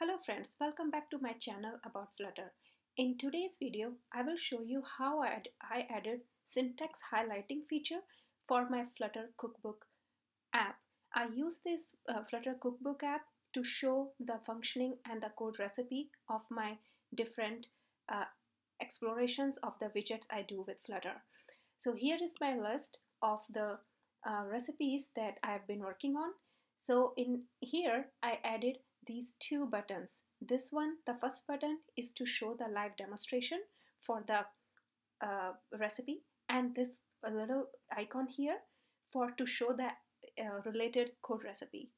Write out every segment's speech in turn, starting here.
Hello friends, welcome back to my channel about Flutter. In today's video, I will show you how I, add, I added syntax highlighting feature for my Flutter Cookbook app. I use this uh, Flutter Cookbook app to show the functioning and the code recipe of my different uh, explorations of the widgets I do with Flutter. So here is my list of the uh, recipes that I've been working on. So in here, I added these two buttons. This one, the first button is to show the live demonstration for the uh, recipe and this little icon here for to show the uh, related code recipe.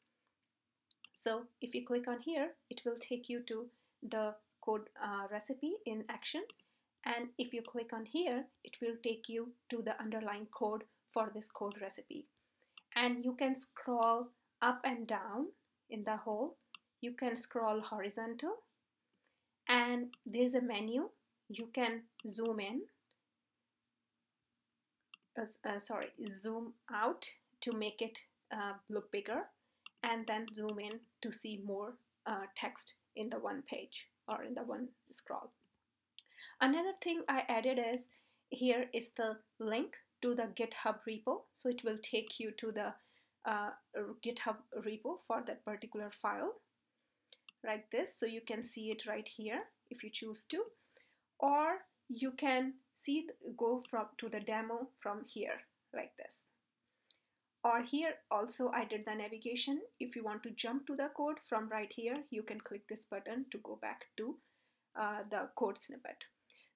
So if you click on here, it will take you to the code uh, recipe in action. And if you click on here, it will take you to the underlying code for this code recipe. And you can scroll up and down in the whole you can scroll horizontal. And there's a menu. You can zoom in. Uh, uh, sorry zoom out to make it uh, look bigger. And then zoom in to see more uh, text in the one page or in the one scroll. Another thing I added is here is the link to the github repo. So it will take you to the uh, github repo for that particular file like this. So you can see it right here if you choose to. Or you can see go from to the demo from here like this. Or here also I did the navigation. If you want to jump to the code from right here you can click this button to go back to uh, the code snippet.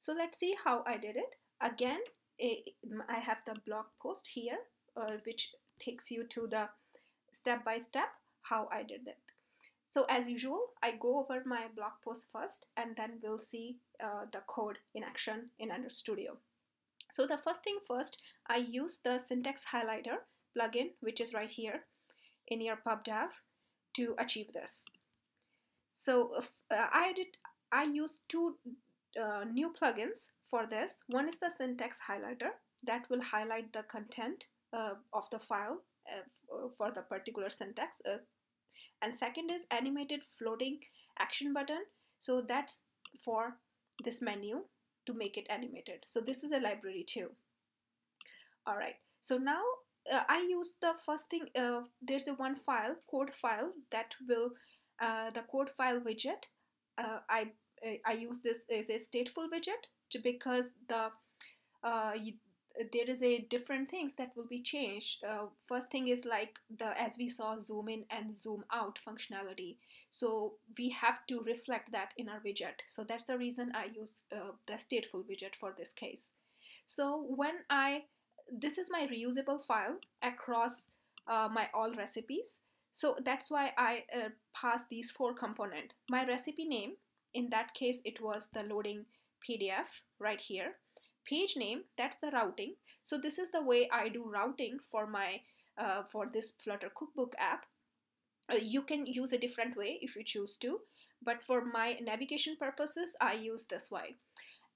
So let's see how I did it. Again I have the blog post here uh, which takes you to the step by step how I did it so as usual, I go over my blog post first and then we'll see uh, the code in action in Android Studio. So the first thing first, I use the syntax highlighter plugin, which is right here in your PubDev to achieve this. So uh, I did, I used two uh, new plugins for this. One is the syntax highlighter that will highlight the content uh, of the file uh, for the particular syntax uh, and second is animated floating action button. So that's for this menu to make it animated. So this is a library too. All right. So now uh, I use the first thing uh, there's a one file code file that will uh, the code file widget. Uh, I I use this as a stateful widget because the uh, there is a different things that will be changed. Uh, first thing is like the as we saw zoom in and zoom out functionality. So we have to reflect that in our widget. So that's the reason I use uh, the stateful widget for this case. So when I this is my reusable file across uh, my all recipes. So that's why I uh, pass these four component. My recipe name in that case it was the loading PDF right here page name that's the routing. So this is the way I do routing for my uh, for this flutter cookbook app. Uh, you can use a different way if you choose to but for my navigation purposes I use this way.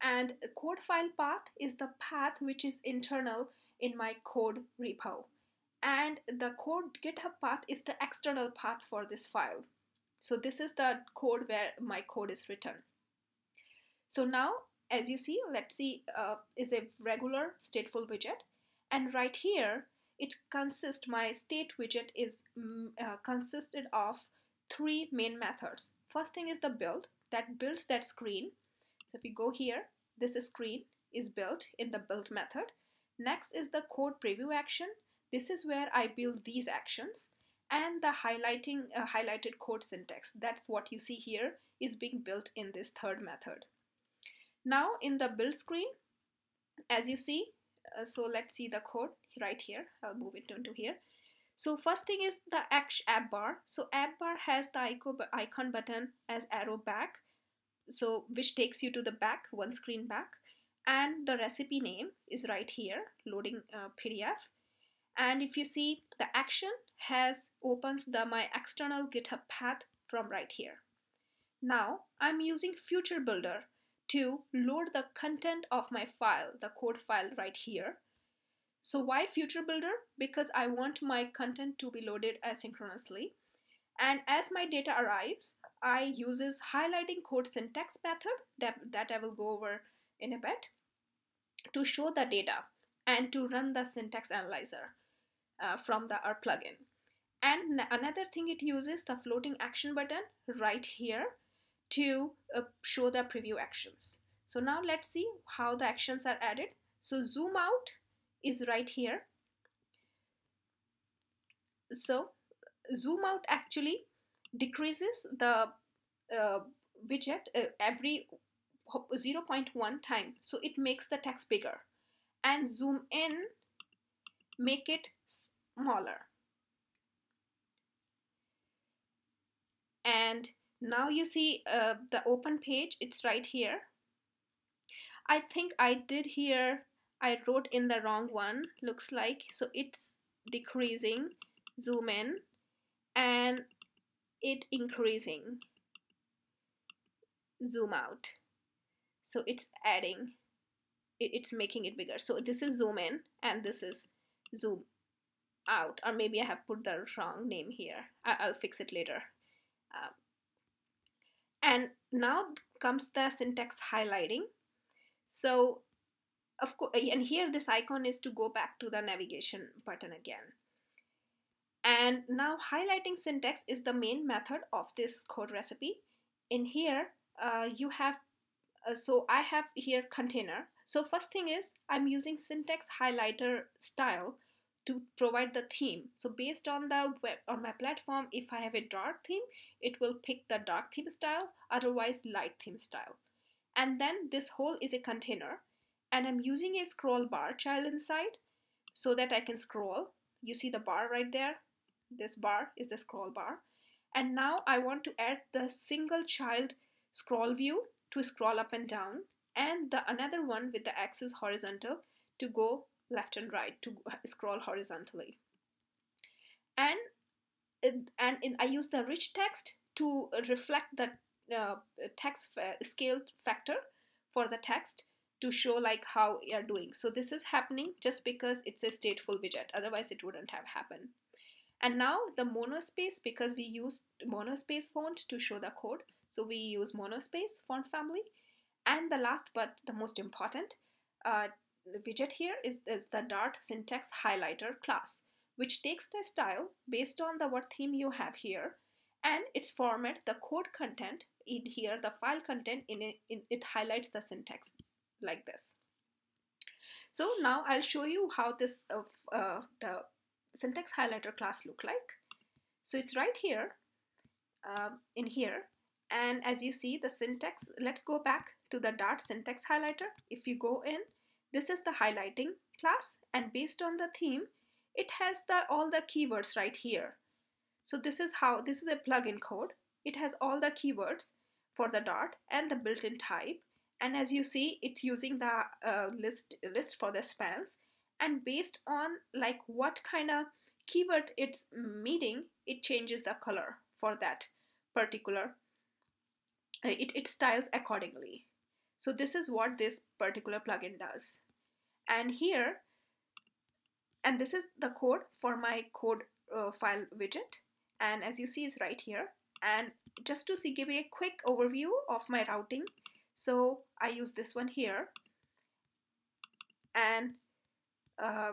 And code file path is the path which is internal in my code repo. And the code github path is the external path for this file. So this is the code where my code is written. So now as you see, let's see, uh, is a regular stateful widget. And right here, it consists, my state widget is mm, uh, consisted of three main methods. First thing is the build that builds that screen. So if you go here, this screen is built in the build method. Next is the code preview action. This is where I build these actions and the highlighting uh, highlighted code syntax. That's what you see here is being built in this third method. Now in the build screen, as you see, uh, so let's see the code right here. I'll move it into here. So first thing is the app bar. So app bar has the icon button as arrow back. So which takes you to the back, one screen back. And the recipe name is right here, loading uh, PDF. And if you see the action has opens the my external GitHub path from right here. Now I'm using Future Builder to load the content of my file, the code file right here. So why Future Builder? Because I want my content to be loaded asynchronously. And as my data arrives, I uses highlighting code syntax method that, that I will go over in a bit to show the data and to run the syntax analyzer uh, from the R plugin. And another thing it uses the floating action button right here to uh, show the preview actions. So now let's see how the actions are added. So zoom out is right here. So zoom out actually decreases the uh, widget uh, every 0.1 time. So it makes the text bigger. And zoom in, make it smaller. And now you see uh, the open page, it's right here. I think I did here, I wrote in the wrong one, looks like. So it's decreasing, zoom in, and it increasing, zoom out. So it's adding, it's making it bigger. So this is zoom in and this is zoom out. Or maybe I have put the wrong name here. I, will fix it later. Uh, now comes the syntax highlighting. So of course, and here this icon is to go back to the navigation button again. And now highlighting syntax is the main method of this code recipe. In here, uh, you have, uh, so I have here container. So first thing is I'm using syntax highlighter style to provide the theme. So based on the web on my platform, if I have a dark theme, it will pick the dark theme style, otherwise light theme style. And then this whole is a container and I'm using a scroll bar child inside so that I can scroll. You see the bar right there? This bar is the scroll bar. And now I want to add the single child scroll view to scroll up and down and the another one with the axis horizontal to go left and right to scroll horizontally. And, and in, I use the rich text to reflect the uh, text scale factor for the text to show like how you're doing. So this is happening just because it's a stateful widget. Otherwise it wouldn't have happened. And now the monospace, because we use monospace font to show the code. So we use monospace font family. And the last but the most important, uh, widget here is, is the Dart syntax highlighter class, which takes the style based on the what theme you have here and its format, the code content in here, the file content in it, in, it highlights the syntax like this. So now I'll show you how this uh, uh, the syntax highlighter class look like. So it's right here um, in here and as you see the syntax let's go back to the dart syntax highlighter if you go in this is the highlighting class and based on the theme, it has the all the keywords right here. So this is how, this is a plugin code. It has all the keywords for the Dart and the built-in type. And as you see, it's using the uh, list, list for the spans. And based on like what kind of keyword it's meeting, it changes the color for that particular, uh, it, it styles accordingly. So this is what this particular plugin does. And here, and this is the code for my code uh, file widget. And as you see is right here. And just to see, give you a quick overview of my routing. So I use this one here. And uh,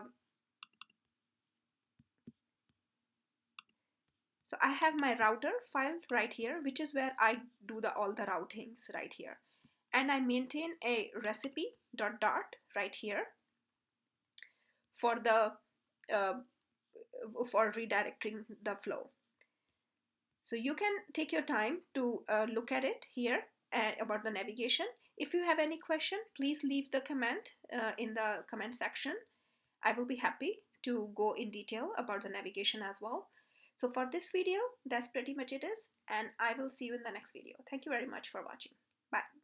so I have my router file right here, which is where I do the all the routings right here and I maintain a recipe dot dart right here for the uh, for redirecting the flow. So you can take your time to uh, look at it here uh, about the navigation. If you have any question, please leave the comment uh, in the comment section. I will be happy to go in detail about the navigation as well. So for this video, that's pretty much it is, and I will see you in the next video. Thank you very much for watching. Bye.